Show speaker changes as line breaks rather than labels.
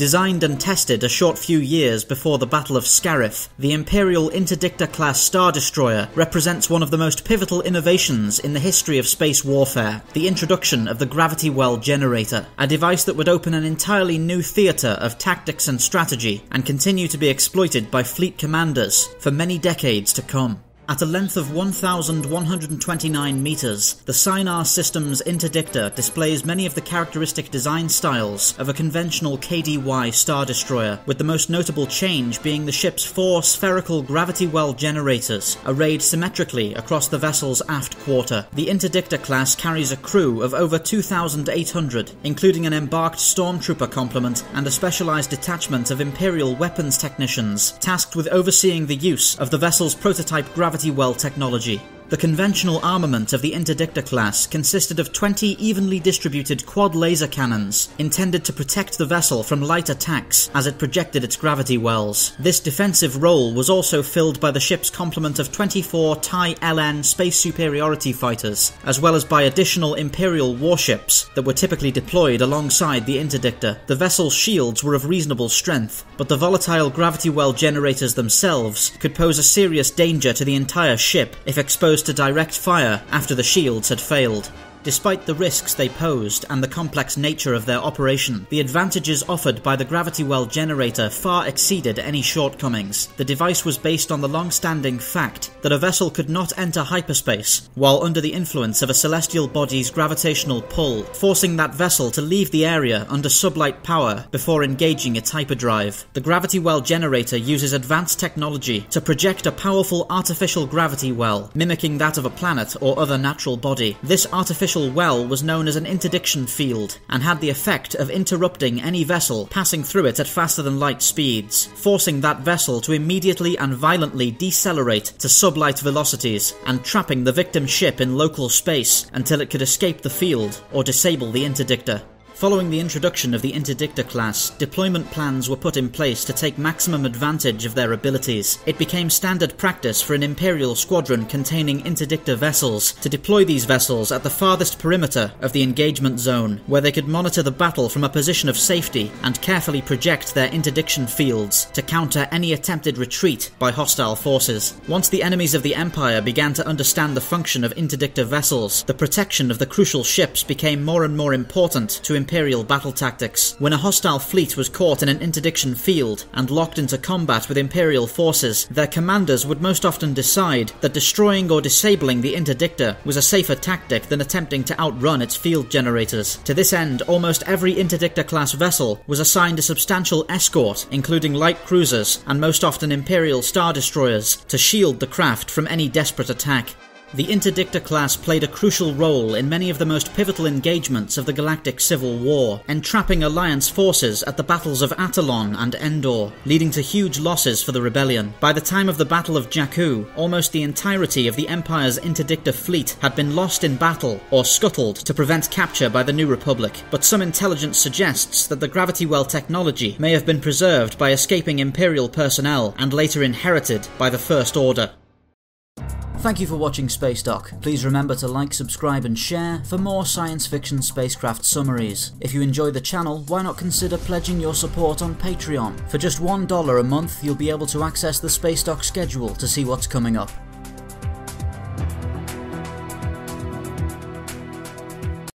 Designed and tested a short few years before the Battle of Scarif, the Imperial Interdictor class Star Destroyer represents one of the most pivotal innovations in the history of space warfare the introduction of the Gravity Well Generator, a device that would open an entirely new theatre of tactics and strategy and continue to be exploited by fleet commanders for many decades to come. At a length of 1,129 metres, the Sienar Systems Interdictor displays many of the characteristic design styles of a conventional KDY Star Destroyer, with the most notable change being the ship's four spherical gravity well generators, arrayed symmetrically across the vessel's aft quarter. The Interdictor class carries a crew of over 2,800, including an embarked stormtrooper complement and a specialised detachment of Imperial weapons technicians, tasked with overseeing the use of the vessel's prototype gravity well technology. The conventional armament of the Interdictor class consisted of 20 evenly distributed quad laser cannons, intended to protect the vessel from light attacks as it projected its gravity wells. This defensive role was also filled by the ship's complement of 24 TIE LN space superiority fighters, as well as by additional Imperial warships that were typically deployed alongside the Interdictor. The vessel's shields were of reasonable strength, but the volatile gravity well generators themselves could pose a serious danger to the entire ship if exposed to direct fire after the shields had failed. Despite the risks they posed and the complex nature of their operation, the advantages offered by the gravity well generator far exceeded any shortcomings. The device was based on the long-standing fact that a vessel could not enter hyperspace while under the influence of a celestial body's gravitational pull, forcing that vessel to leave the area under sublight power before engaging its hyperdrive. The gravity well generator uses advanced technology to project a powerful artificial gravity well, mimicking that of a planet or other natural body. This artificial well was known as an interdiction field and had the effect of interrupting any vessel passing through it at faster than light speeds, forcing that vessel to immediately and violently decelerate to sublight velocities and trapping the victim ship in local space until it could escape the field or disable the interdictor. Following the introduction of the Interdictor class, deployment plans were put in place to take maximum advantage of their abilities. It became standard practice for an Imperial squadron containing Interdictor vessels to deploy these vessels at the farthest perimeter of the engagement zone, where they could monitor the battle from a position of safety and carefully project their interdiction fields to counter any attempted retreat by hostile forces. Once the enemies of the Empire began to understand the function of interdictor vessels, the protection of the crucial ships became more and more important to Imperial battle tactics. When a hostile fleet was caught in an interdiction field and locked into combat with Imperial forces, their commanders would most often decide that destroying or disabling the interdictor was a safer tactic than attempting to outrun its field generators. To this end, almost every interdictor class vessel was assigned a substantial escort, including light cruisers and most often Imperial star destroyers, to shield the craft from any desperate attack. The Interdictor class played a crucial role in many of the most pivotal engagements of the Galactic Civil War, entrapping Alliance forces at the battles of Atollon and Endor, leading to huge losses for the rebellion. By the time of the Battle of Jakku, almost the entirety of the Empire's Interdictor fleet had been lost in battle or scuttled to prevent capture by the New Republic, but some intelligence suggests that the gravity well technology may have been preserved by escaping Imperial personnel and later inherited by the First Order. Thank you for watching Spacedock. Please remember to like, subscribe and share for more science fiction spacecraft summaries. If you enjoy the channel, why not consider pledging your support on Patreon? For just $1 a month, you'll be able to access the Spacedock schedule to see what's coming up.